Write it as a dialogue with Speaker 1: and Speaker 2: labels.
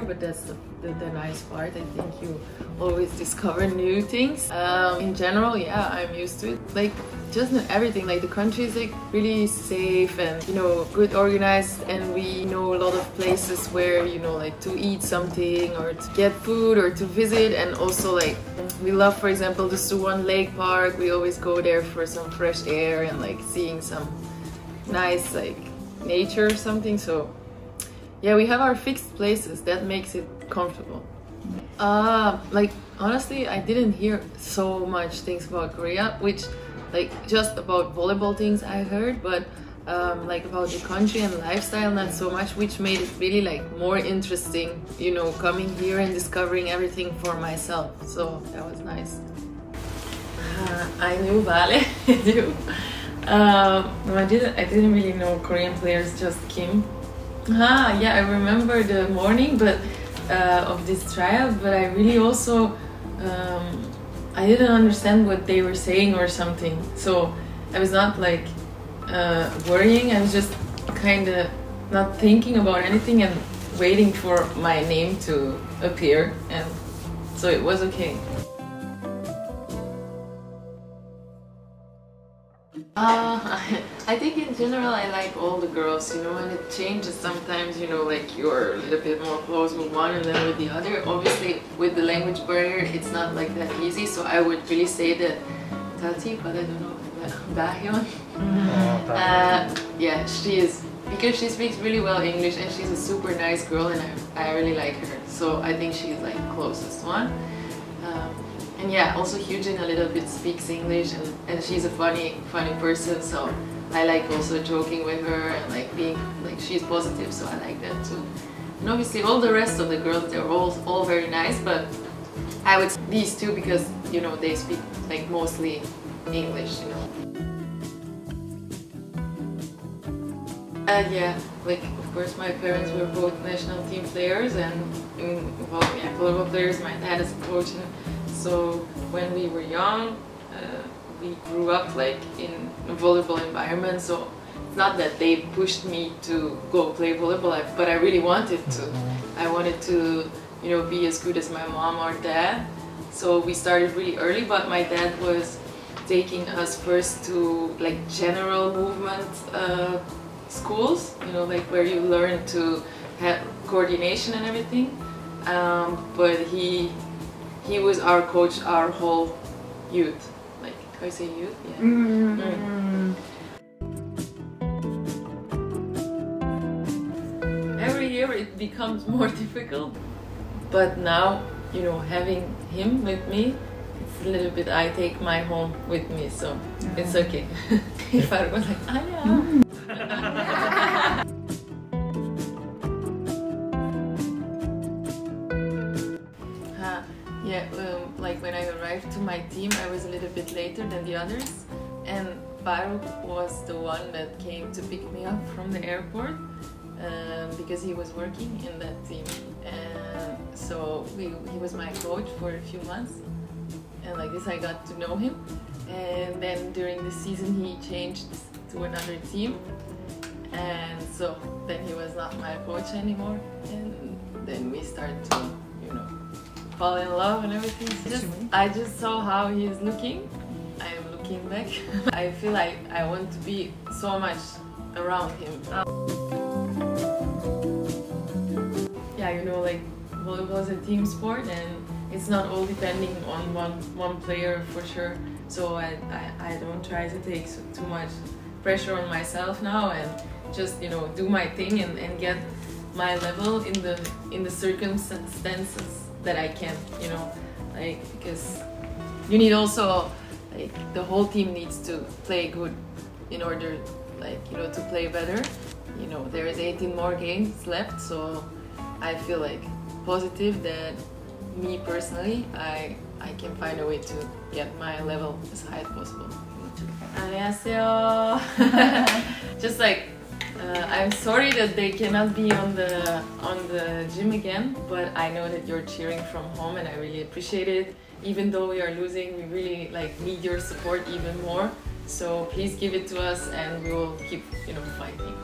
Speaker 1: but that's the, the, the nice part. I think you always discover new things. Um, in general, yeah, I'm used to it. Like just everything. Like the country is like really safe and you know good organized, and we know a lot of places where you know like to eat something or to get food or to visit, and also like we love, for example, the Suwon Lake Park. We always go there for some fresh air and like seeing some nice like nature or something. So yeah, we have our fixed places. That makes it comfortable. Uh, like honestly, I didn't hear so much things about Korea, which like just about volleyball things I heard, but um, like about the country and lifestyle, not so much, which made it really like more interesting, you know, coming here and discovering everything for myself. So that was nice. Uh, I knew Vale, I. Um, I didn't. I didn't really know Korean players, just Kim. Ah, yeah, I remember the morning, but uh, of this trial. But I really also, um, I didn't understand what they were saying or something. So I was not like uh, worrying. I was just kind of not thinking about anything and waiting for my name to appear, and so it was okay. Uh, I think in general I like all the girls, you know, and it changes sometimes, you know, like you're a little bit more close with one and then with the other. Obviously, with the language barrier, it's not like that easy, so I would really say that Tati, but I don't know, Dahyun. Uh, yeah, she is, because she speaks really well English and she's a super nice girl and I, I really like her. So I think she's like closest one. And yeah, also Hyojin a little bit speaks English and, and she's a funny funny person so I like also joking with her and like being like she's positive so I like that too. And obviously all the rest of the girls they're all all very nice but I would these two because you know they speak like mostly English you know. Uh, yeah, like of course my parents were both national team players and well, yeah, volleyball players. My dad is a coach so when we were young, uh, we grew up like in a volleyball environment. So it's not that they pushed me to go play volleyball, but I really wanted to. Mm-hmm. I wanted to, you know, be as good as my mom or dad. So we started really early, but my dad was taking us first to like general movement uh, schools, you know, like where you learn to have coordination and everything. Um, but he he was our coach our whole youth. Like, can I say youth? Yeah. Mm. Mm. Every year it becomes more difficult, but now, you know, having him with me, it's a little bit, I take my home with me, so it's okay. if I was like, ah. Yeah, team, I was a little bit later than the others, and Baruch was the one that came to pick me up from the airport um, because he was working in that team. And so we, he was my coach for a few months, and like this, I got to know him. And then during the season, he changed to another team, and so then he was not my coach anymore, and then we started to fall in love and everything. Just, I just saw how he's looking. I am looking back. I feel like I want to be so much around him. Yeah, you know, like volleyball is a team sport and it's not all depending on one one player for sure. So I, I, I don't try to take too much pressure on myself now and just you know do my thing and, and get my level in the in the circumstances that I can, you know, like because you need also like the whole team needs to play good in order like you know to play better. You know, there is 18 more games left, so I feel like positive that me personally, I I can find a way to get my level as high as possible. 안녕하세요. Just like uh, I'm sorry that they cannot be on the on the gym again, but I know that you're cheering from home, and I really appreciate it. Even though we are losing, we really like need your support even more. So please give it to us, and we will keep you know fighting.